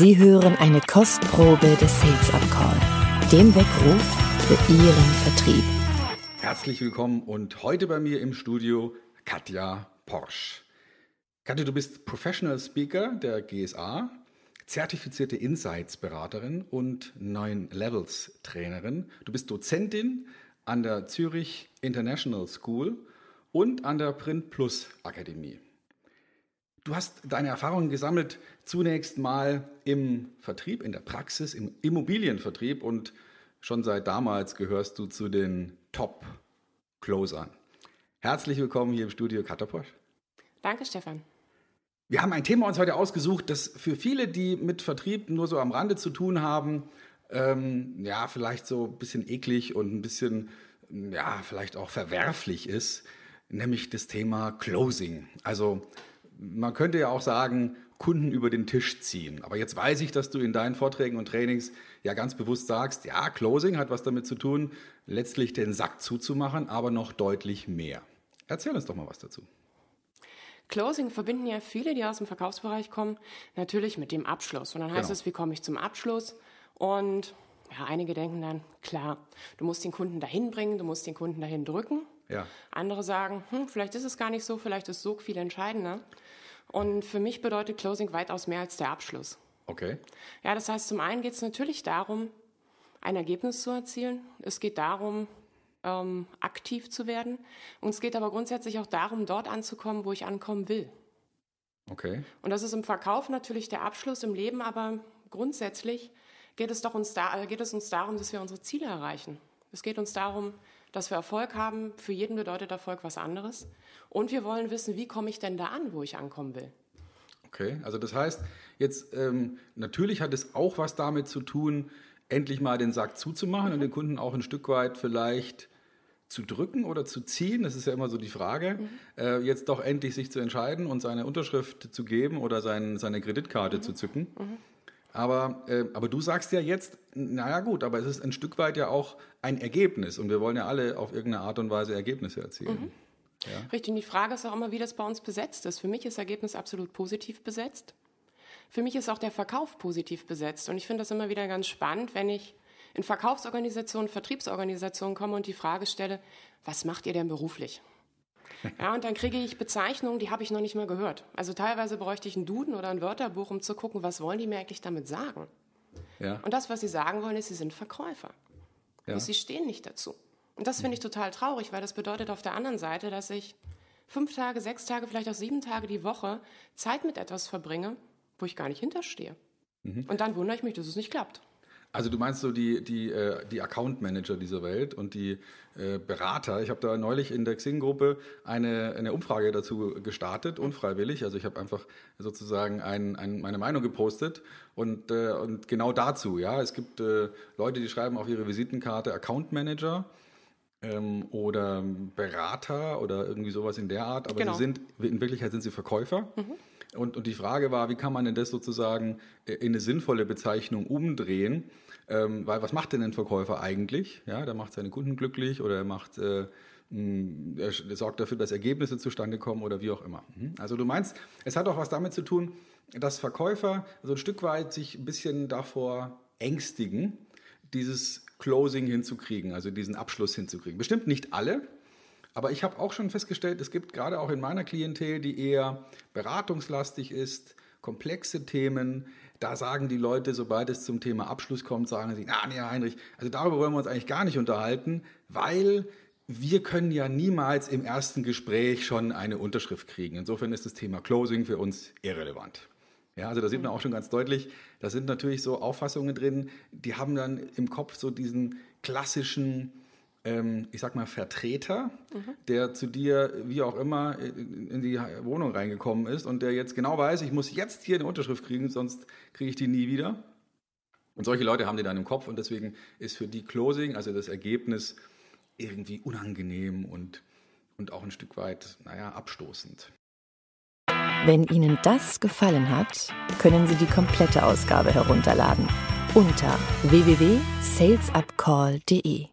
Sie hören eine Kostprobe des Sales Up Call, dem Weckruf für Ihren Vertrieb. Herzlich willkommen und heute bei mir im Studio Katja Porsch. Katja, du bist Professional Speaker der GSA, zertifizierte Insights-Beraterin und Neuen Levels-Trainerin. Du bist Dozentin an der Zürich International School und an der Print Plus Akademie. Du hast deine Erfahrungen gesammelt zunächst mal im Vertrieb, in der Praxis, im Immobilienvertrieb und schon seit damals gehörst du zu den Top-Closern. Herzlich willkommen hier im Studio Kataposch. Danke, Stefan. Wir haben ein Thema uns heute ausgesucht, das für viele, die mit Vertrieb nur so am Rande zu tun haben, ähm, ja, vielleicht so ein bisschen eklig und ein bisschen, ja, vielleicht auch verwerflich ist, nämlich das Thema Closing. Also man könnte ja auch sagen, Kunden über den Tisch ziehen. Aber jetzt weiß ich, dass du in deinen Vorträgen und Trainings ja ganz bewusst sagst, ja, Closing hat was damit zu tun, letztlich den Sack zuzumachen, aber noch deutlich mehr. Erzähl uns doch mal was dazu. Closing verbinden ja viele, die aus dem Verkaufsbereich kommen, natürlich mit dem Abschluss. Und dann heißt genau. es, wie komme ich zum Abschluss? Und ja, einige denken dann, klar, du musst den Kunden dahin bringen, du musst den Kunden dahin drücken. Ja. Andere sagen, hm, vielleicht ist es gar nicht so, vielleicht ist so viel entscheidender. Und für mich bedeutet Closing weitaus mehr als der Abschluss. Okay. Ja, das heißt, zum einen geht es natürlich darum, ein Ergebnis zu erzielen. Es geht darum, ähm, aktiv zu werden. Und es geht aber grundsätzlich auch darum, dort anzukommen, wo ich ankommen will. Okay. Und das ist im Verkauf natürlich der Abschluss im Leben, aber grundsätzlich geht es, doch uns, da, geht es uns darum, dass wir unsere Ziele erreichen. Es geht uns darum, dass wir Erfolg haben. Für jeden bedeutet Erfolg was anderes. Und wir wollen wissen, wie komme ich denn da an, wo ich ankommen will. Okay, also das heißt, jetzt ähm, natürlich hat es auch was damit zu tun, endlich mal den Sack zuzumachen mhm. und den Kunden auch ein Stück weit vielleicht zu drücken oder zu ziehen, das ist ja immer so die Frage, mhm. äh, jetzt doch endlich sich zu entscheiden und seine Unterschrift zu geben oder sein, seine Kreditkarte mhm. zu zücken. Aber, äh, aber du sagst ja jetzt, naja gut, aber es ist ein Stück weit ja auch ein Ergebnis und wir wollen ja alle auf irgendeine Art und Weise Ergebnisse erzielen. Mhm. Ja. Richtig, und die Frage ist auch immer, wie das bei uns besetzt ist. Für mich ist Ergebnis absolut positiv besetzt. Für mich ist auch der Verkauf positiv besetzt. Und ich finde das immer wieder ganz spannend, wenn ich in Verkaufsorganisationen, Vertriebsorganisationen komme und die Frage stelle, was macht ihr denn beruflich? Ja, und dann kriege ich Bezeichnungen, die habe ich noch nicht mal gehört. Also teilweise bräuchte ich einen Duden oder ein Wörterbuch, um zu gucken, was wollen die mir eigentlich damit sagen. Ja. Und das, was sie sagen wollen, ist, sie sind Verkäufer. Ja. Und sie stehen nicht dazu. Und das finde ich total traurig, weil das bedeutet auf der anderen Seite, dass ich fünf Tage, sechs Tage, vielleicht auch sieben Tage die Woche Zeit mit etwas verbringe, wo ich gar nicht hinterstehe. Mhm. Und dann wundere ich mich, dass es nicht klappt. Also du meinst so die, die, äh, die Account Manager dieser Welt und die äh, Berater. Ich habe da neulich in der Xing-Gruppe eine, eine Umfrage dazu gestartet, unfreiwillig. Also ich habe einfach sozusagen ein, ein, meine Meinung gepostet und, äh, und genau dazu. Ja, Es gibt Leute, die schreiben auf ihre Visitenkarte Account Manager ähm, oder Berater oder irgendwie sowas in der Art. Aber genau. sie sind, in Wirklichkeit sind sie Verkäufer. Mhm. Und, und die Frage war, wie kann man denn das sozusagen äh, in eine sinnvolle Bezeichnung umdrehen? Ähm, weil was macht denn ein Verkäufer eigentlich? Ja, der macht seine Kunden glücklich oder er macht äh, er sorgt dafür, dass Ergebnisse zustande kommen oder wie auch immer. Mhm. Also du meinst, es hat auch was damit zu tun, dass Verkäufer so ein Stück weit sich ein bisschen davor ängstigen, dieses Closing hinzukriegen, also diesen Abschluss hinzukriegen. Bestimmt nicht alle, aber ich habe auch schon festgestellt, es gibt gerade auch in meiner Klientel, die eher beratungslastig ist, komplexe Themen. Da sagen die Leute, sobald es zum Thema Abschluss kommt, sagen sie, ah, nee, Herr Heinrich, also darüber wollen wir uns eigentlich gar nicht unterhalten, weil wir können ja niemals im ersten Gespräch schon eine Unterschrift kriegen. Insofern ist das Thema Closing für uns irrelevant. Ja, also da sieht man auch schon ganz deutlich, da sind natürlich so Auffassungen drin, die haben dann im Kopf so diesen klassischen ähm, ich sag mal, Vertreter, mhm. der zu dir, wie auch immer, in die Wohnung reingekommen ist und der jetzt genau weiß, ich muss jetzt hier eine Unterschrift kriegen, sonst kriege ich die nie wieder. Und solche Leute haben die dann im Kopf und deswegen ist für die Closing, also das Ergebnis, irgendwie unangenehm und, und auch ein Stück weit, naja, abstoßend. Wenn Ihnen das gefallen hat, können Sie die komplette Ausgabe herunterladen unter www.salesupcall.de.